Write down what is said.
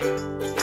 Música